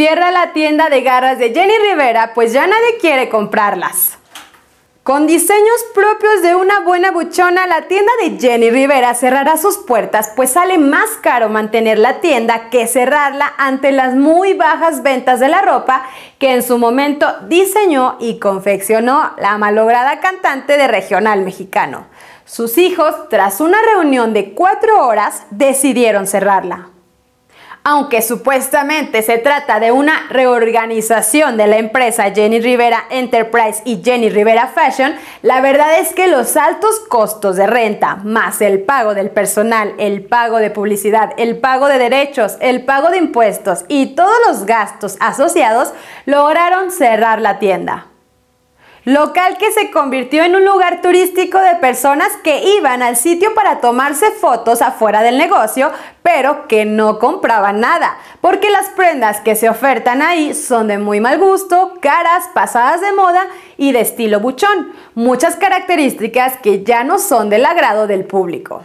cierra la tienda de garras de Jenny Rivera pues ya nadie quiere comprarlas. Con diseños propios de una buena buchona, la tienda de Jenny Rivera cerrará sus puertas, pues sale más caro mantener la tienda que cerrarla ante las muy bajas ventas de la ropa que en su momento diseñó y confeccionó la malograda cantante de regional mexicano. Sus hijos, tras una reunión de cuatro horas, decidieron cerrarla. Aunque supuestamente se trata de una reorganización de la empresa Jenny Rivera Enterprise y Jenny Rivera Fashion, la verdad es que los altos costos de renta, más el pago del personal, el pago de publicidad, el pago de derechos, el pago de impuestos y todos los gastos asociados, lograron cerrar la tienda. Local que se convirtió en un lugar turístico de personas que iban al sitio para tomarse fotos afuera del negocio, pero que no compraban nada, porque las prendas que se ofertan ahí son de muy mal gusto, caras, pasadas de moda y de estilo buchón, muchas características que ya no son del agrado del público.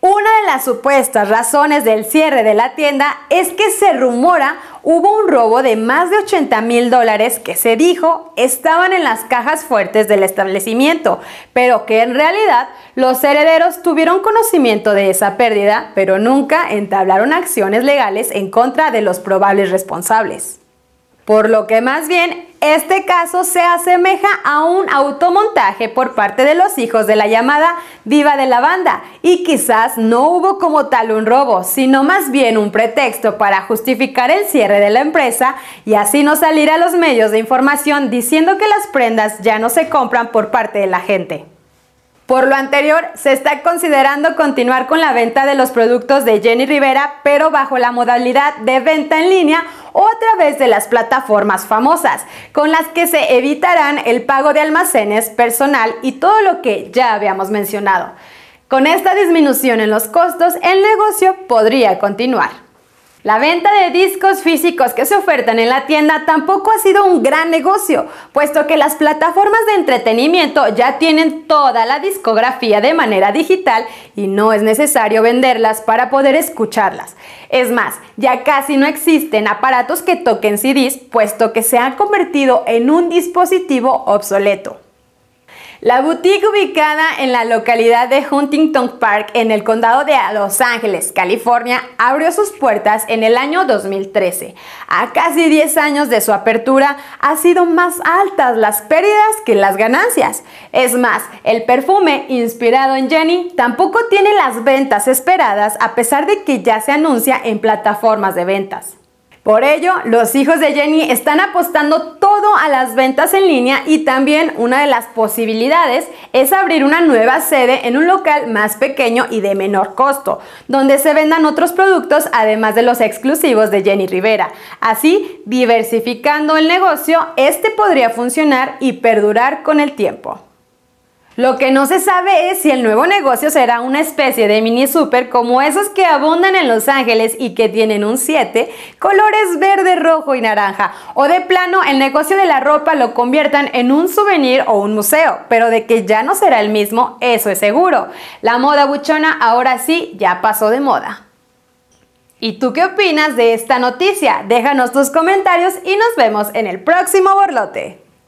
Una de las supuestas razones del cierre de la tienda es que se rumora hubo un robo de más de 80 mil dólares que se dijo estaban en las cajas fuertes del establecimiento, pero que en realidad los herederos tuvieron conocimiento de esa pérdida, pero nunca entablaron acciones legales en contra de los probables responsables. Por lo que más bien este caso se asemeja a un automontaje por parte de los hijos de la llamada diva de la banda y quizás no hubo como tal un robo, sino más bien un pretexto para justificar el cierre de la empresa y así no salir a los medios de información diciendo que las prendas ya no se compran por parte de la gente. Por lo anterior, se está considerando continuar con la venta de los productos de Jenny Rivera, pero bajo la modalidad de venta en línea o a través de las plataformas famosas, con las que se evitarán el pago de almacenes, personal y todo lo que ya habíamos mencionado. Con esta disminución en los costos, el negocio podría continuar. La venta de discos físicos que se ofertan en la tienda tampoco ha sido un gran negocio, puesto que las plataformas de entretenimiento ya tienen toda la discografía de manera digital y no es necesario venderlas para poder escucharlas. Es más, ya casi no existen aparatos que toquen CDs, puesto que se han convertido en un dispositivo obsoleto. La boutique ubicada en la localidad de Huntington Park en el condado de Los Ángeles, California, abrió sus puertas en el año 2013. A casi 10 años de su apertura, ha sido más altas las pérdidas que las ganancias. Es más, el perfume inspirado en Jenny tampoco tiene las ventas esperadas a pesar de que ya se anuncia en plataformas de ventas. Por ello, los hijos de Jenny están apostando todo a las ventas en línea y también una de las posibilidades es abrir una nueva sede en un local más pequeño y de menor costo, donde se vendan otros productos además de los exclusivos de Jenny Rivera. Así, diversificando el negocio, este podría funcionar y perdurar con el tiempo. Lo que no se sabe es si el nuevo negocio será una especie de mini super como esos que abundan en Los Ángeles y que tienen un 7, colores verde, rojo y naranja, o de plano el negocio de la ropa lo conviertan en un souvenir o un museo, pero de que ya no será el mismo, eso es seguro. La moda buchona ahora sí ya pasó de moda. ¿Y tú qué opinas de esta noticia? Déjanos tus comentarios y nos vemos en el próximo borlote.